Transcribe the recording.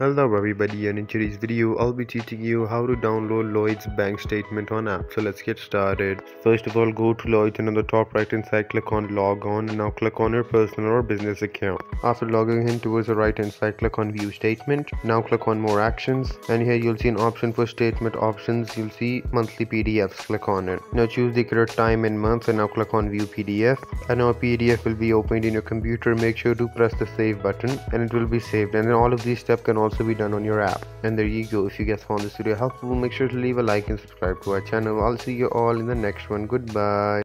Hello everybody and in today's video I'll be teaching you how to download Lloyds bank statement on app. So let's get started. First of all go to Lloyds and on the top right hand side click on log on and now click on your personal or business account. After logging in towards the right hand side click on view statement. Now click on more actions and here you'll see an option for statement options. You'll see monthly PDFs. Click on it. Now choose the correct time and month and now click on view PDF. And now PDF will be opened in your computer. Make sure to press the save button and it will be saved and then all of these steps can also also be done on your app. And there you go. If you guys found this video helpful make sure to leave a like and subscribe to our channel. I'll see you all in the next one. Goodbye